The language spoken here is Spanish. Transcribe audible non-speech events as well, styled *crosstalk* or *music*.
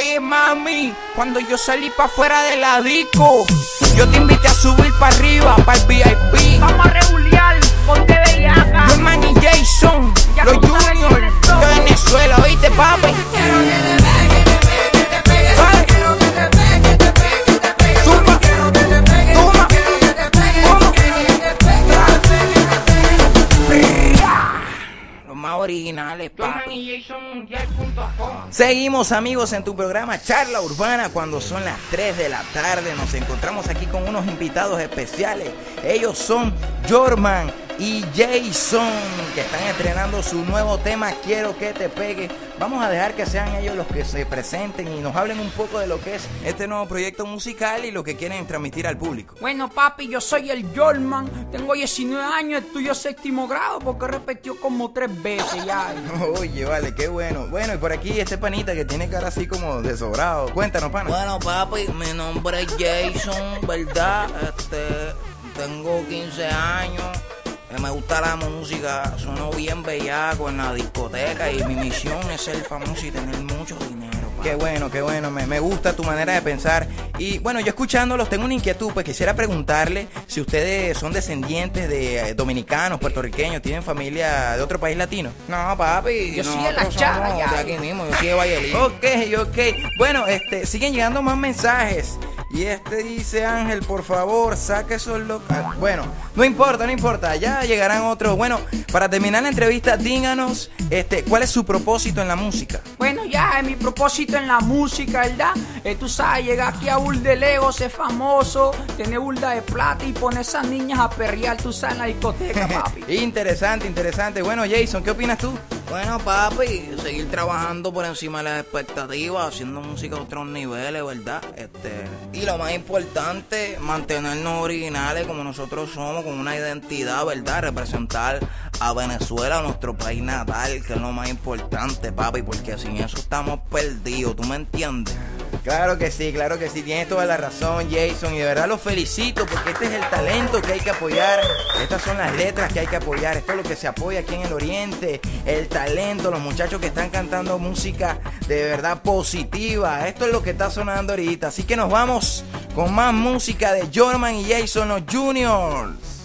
Oye mami, cuando yo salí pa' fuera de la disco, yo te invité a subir pa' arriba, pa' el VIP. Vamos a regular, más originales, papi. Seguimos amigos en tu programa Charla Urbana cuando son las 3 de la tarde. Nos encontramos aquí con unos invitados especiales. Ellos son Jorman y Jason que están estrenando su nuevo tema Quiero que te pegue. Vamos a dejar que sean ellos los que se presenten y nos hablen un poco de lo que es este nuevo proyecto musical y lo que quieren transmitir al público. Bueno, papi, yo soy el Jorman. Tengo 19 años, estudio séptimo grado porque repetió como tres veces ya. *laughs* Oye, vale, qué bueno. Bueno, y por aquí este panita que tiene cara así como de sobrado. Cuéntanos, pana. Bueno, papi, mi nombre es Jason, ¿verdad? Este, tengo 15 años. Me gusta la música, sueno bien bellaco en la discoteca y mi misión es ser famoso y tener mucho dinero. Qué bueno, qué bueno, me, me gusta tu manera de pensar. Y bueno, yo escuchándolos tengo una inquietud, pues quisiera preguntarle si ustedes son descendientes de eh, dominicanos, puertorriqueños, tienen familia de otro país latino. No, papi, Yo soy de la somos ya. de aquí mismo, yo soy de Valladolid. Ok, ok. Bueno, este, siguen llegando más mensajes. Y este dice Ángel, por favor, saque esos locos. Bueno, no importa, no importa, ya llegarán otros. Bueno, para terminar la entrevista, díganos, este, ¿cuál es su propósito en la música? Bueno, ya es mi propósito en la música, ¿verdad? Eh, tú sabes, llegar aquí a Burda de Lego, ser famoso, tener burda de plata y poner esas niñas a perrear, tú sabes, en la discoteca, *laughs* papi. Interesante, interesante. Bueno, Jason, ¿qué opinas tú? Bueno, papi, seguir trabajando por encima de las expectativas, haciendo música a otros niveles, ¿verdad? Este, y lo más importante, mantenernos originales como nosotros somos, con una identidad, ¿verdad? Representar a Venezuela, nuestro país natal, que es lo más importante, papi, porque sin eso estamos perdidos, ¿tú me entiendes? Claro que sí, claro que sí, tienes toda la razón, Jason, y de verdad los felicito porque este es el talento que hay que apoyar, estas son las letras que hay que apoyar, esto es lo que se apoya aquí en el Oriente, el talento, los muchachos que están cantando música de verdad positiva, esto es lo que está sonando ahorita, así que nos vamos con más música de Jorman y Jason los Juniors.